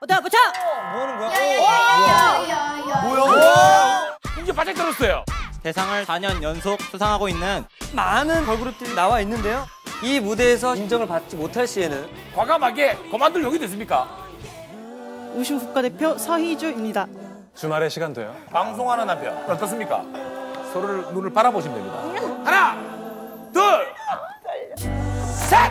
보자 보자. 뭐 하는 거야? 뭐야? 이제 바짝 들었어요. 대상을 4년 연속 수상하고 있는 많은 걸그룹들이 나와 있는데요. 이 무대에서 인정을 받지 못할 시에는 과감하게 그만둘 용이 됐습니까? 우승 국가대표 서희주입니다. 주말에 시간 돼요? 방송하는 남편 어떻습니까? 서로를 눈을 바라보시면 됩니다. 하나, 둘, 셋.